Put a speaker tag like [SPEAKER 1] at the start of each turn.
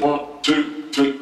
[SPEAKER 1] One, two, three.